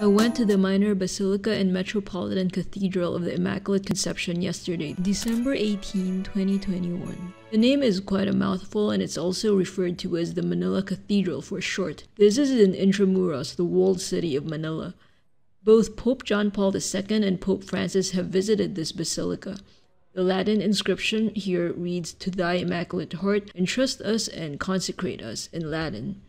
I went to the Minor Basilica and Metropolitan Cathedral of the Immaculate Conception yesterday, December 18, 2021. The name is quite a mouthful and it's also referred to as the Manila Cathedral for short. This is in Intramuros, the walled city of Manila. Both Pope John Paul II and Pope Francis have visited this basilica. The Latin inscription here reads, To thy immaculate heart, entrust us and consecrate us, in Latin.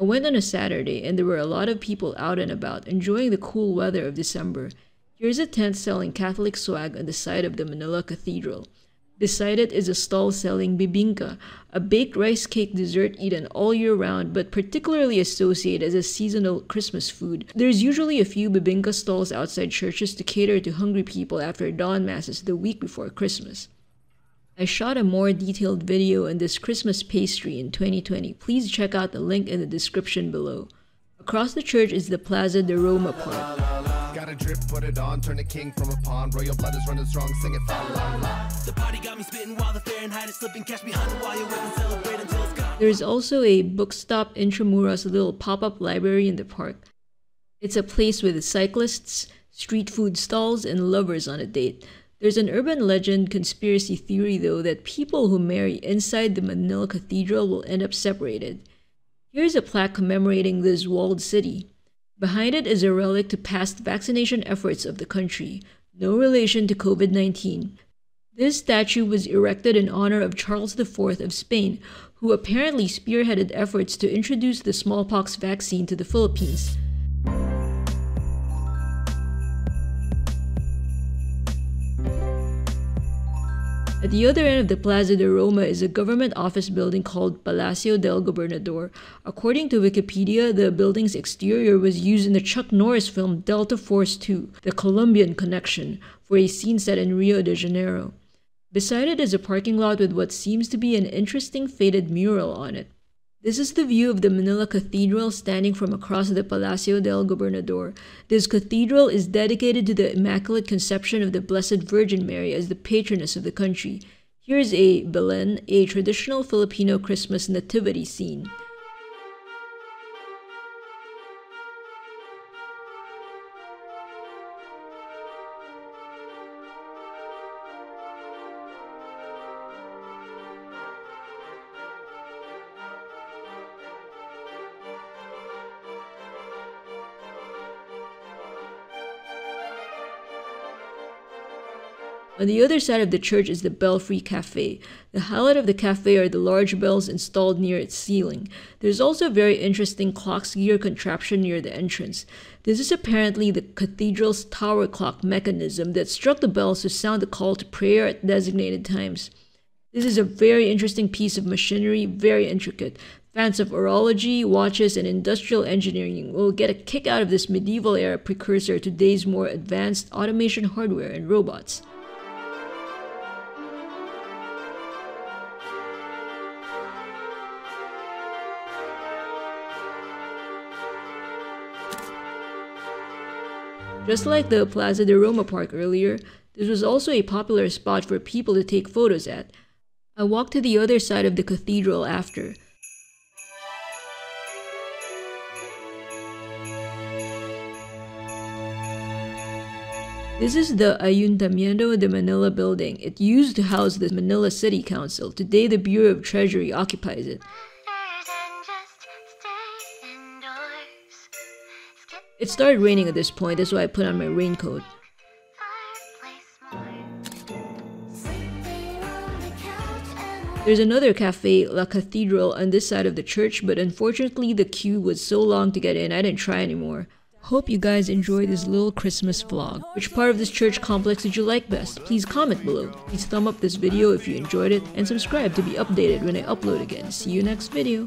I went on a Saturday and there were a lot of people out and about enjoying the cool weather of December. Here's a tent selling Catholic swag on the side of the Manila Cathedral. Beside it is a stall selling bibingka, a baked rice cake dessert eaten all year round but particularly associated as a seasonal Christmas food. There's usually a few bibingka stalls outside churches to cater to hungry people after dawn masses the week before Christmas. I shot a more detailed video on this Christmas pastry in 2020. Please check out the link in the description below. Across the church is the Plaza de Roma Park. Got a drip, put it on, turn the king from a pawn. Royal blood is running strong, sing it fa la la. The party got me spitting while the Fahrenheit is slipping, catch behind while you're celebrate until it's gone. There's also a Book Stop Intramuros, a little pop-up library in the park. It's a place with cyclists, street food stalls, and lovers on a date. There's an urban legend conspiracy theory, though, that people who marry inside the Manila Cathedral will end up separated. Here's a plaque commemorating this walled city. Behind it is a relic to past vaccination efforts of the country, no relation to COVID 19. This statue was erected in honor of Charles IV of Spain, who apparently spearheaded efforts to introduce the smallpox vaccine to the Philippines. At the other end of the Plaza de Roma is a government office building called Palacio del Gobernador. According to Wikipedia, the building's exterior was used in the Chuck Norris film Delta Force 2, The Colombian Connection, for a scene set in Rio de Janeiro. Beside it is a parking lot with what seems to be an interesting faded mural on it. This is the view of the Manila Cathedral standing from across the Palacio del Gobernador. This cathedral is dedicated to the Immaculate Conception of the Blessed Virgin Mary as the patroness of the country. Here is a Belen, a traditional Filipino Christmas nativity scene. On the other side of the church is the Belfry Cafe. The highlight of the cafe are the large bells installed near its ceiling. There's also a very interesting clock's gear contraption near the entrance. This is apparently the cathedral's tower clock mechanism that struck the bells to sound the call to prayer at designated times. This is a very interesting piece of machinery, very intricate. Fans of horology, watches, and industrial engineering will get a kick out of this medieval era precursor to today's more advanced automation hardware and robots. Just like the Plaza de Roma Park earlier, this was also a popular spot for people to take photos at. I walked to the other side of the cathedral after. This is the Ayuntamiento de Manila building. It used to house the Manila City Council. Today, the Bureau of Treasury occupies it. It started raining at this point, that's why I put on my raincoat. There's another cafe, La Cathedral, on this side of the church, but unfortunately the queue was so long to get in, I didn't try anymore. Hope you guys enjoyed this little Christmas vlog. Which part of this church complex did you like best? Please comment below. Please thumb up this video if you enjoyed it, and subscribe to be updated when I upload again. See you next video.